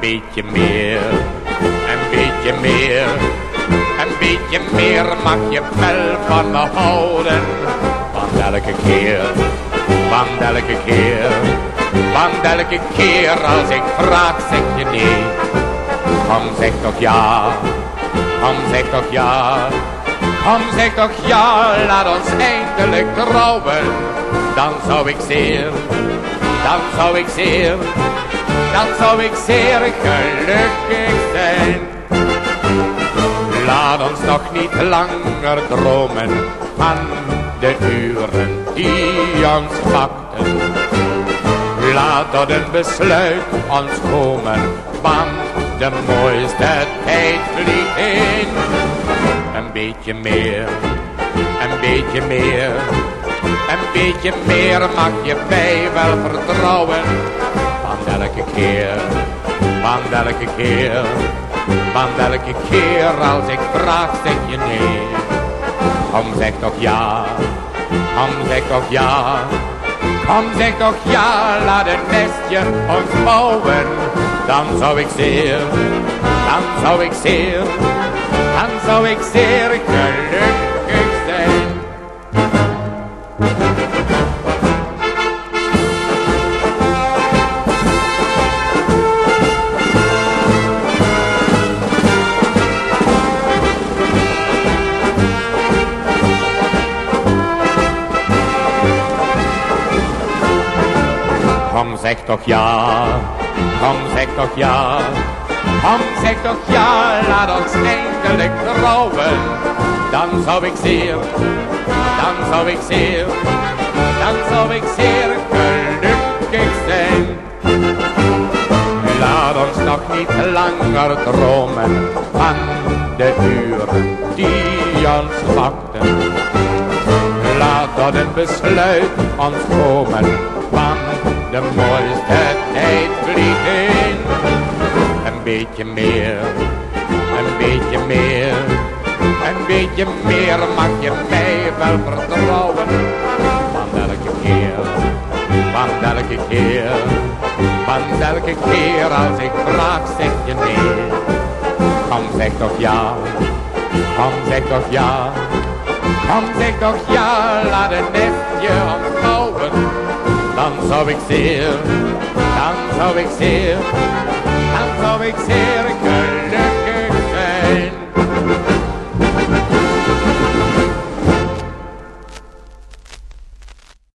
beetje meer, een beetje meer, een beetje meer mag je wel van me houden. Want elke keer, want elke keer, want elke keer als ik vraag zeg je nee. Kom zeg toch ja, kom zeg toch ja, kom zeg toch ja, laat ons eindelijk trouwen. Dan zou ik zeer, dan zou ik zeer, dan zou ik zeer gelukkig zijn. Laat ons nog niet langer dromen van de uren die ons wachten. Laat tot een besluit ons komen, want de mooiste tijd vliegt. Een beetje meer, een beetje meer, een beetje meer mag je mij wel vertrouwen. Elke keer, want elke keer, want elke keer als ik vraag zeg je nee. Kom zeg toch ja, kom zeg toch ja. Kom zeg toch ja, laat een nestje ons bouwen. Dan zou ik zeer, dan zou ik zeer, dan zou ik zeer gelukkig zijn. Kom zeg toch ja, kom zeg toch ja, kom zeg toch ja, laat ons eindelijk trouwen. Dan zou ik zeer, dan zou ik zeer, dan zou ik zeer gelukkig zijn. Laat ons nog niet langer dromen van de uren die ons wachten. Laat tot een besluit ons komen, want de mooiste tijd vliegt in. Een beetje meer, een beetje meer, een beetje meer mag je mij wel vertrouwen. Want elke keer, want elke keer, want elke keer als ik vraag zeg je nee. Kom zeg toch ja, kom zeg toch ja. Kom zeg toch ja, laat een nestje bouwen. Dan zou ik zeer, dan zou ik zeer, dan zou ik zeer